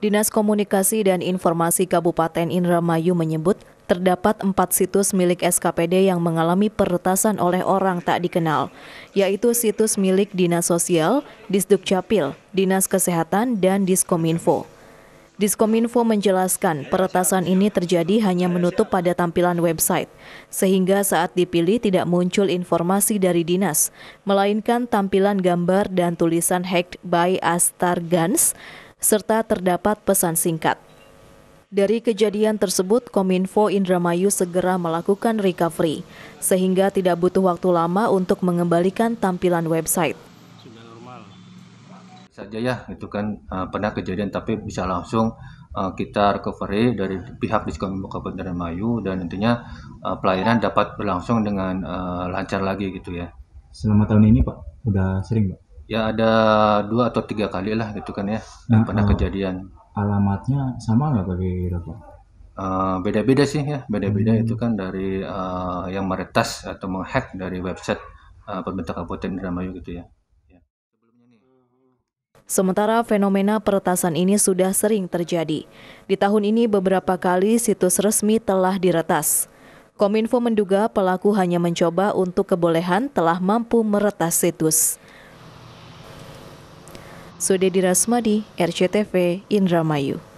Dinas Komunikasi dan Informasi Kabupaten Indramayu menyebut terdapat empat situs milik SKPD yang mengalami peretasan oleh orang tak dikenal, yaitu situs milik Dinas Sosial, Disduk Capil, Dinas Kesehatan, dan Diskominfo. Diskominfo menjelaskan peretasan ini terjadi hanya menutup pada tampilan website, sehingga saat dipilih tidak muncul informasi dari dinas, melainkan tampilan gambar dan tulisan hacked by Astar Guns serta terdapat pesan singkat. Dari kejadian tersebut, Kominfo Indramayu segera melakukan recovery, sehingga tidak butuh waktu lama untuk mengembalikan tampilan website. Saja ya itu kan uh, pernah kejadian tapi bisa langsung uh, kita recovery dari pihak diskon Kabupaten Indramayu dan tentunya uh, pelayanan dapat berlangsung dengan uh, lancar lagi gitu ya. Selama tahun ini Pak, udah sering Pak? Ya ada dua atau tiga kali lah gitu kan ya Nah, pernah kalau kejadian. Alamatnya sama nggak Pak? Uh, beda-beda sih ya beda-beda Hmm. itu kan dari uh, yang meretas atau menghack dari website uh, pemerintah Kabupaten Indramayu gitu ya. Sementara fenomena peretasan ini sudah sering terjadi. Di tahun ini beberapa kali situs resmi telah diretas. Kominfo menduga pelaku hanya mencoba untuk kebolehan telah mampu meretas situs. Sudedi Rasmadi, RCTV, Indramayu.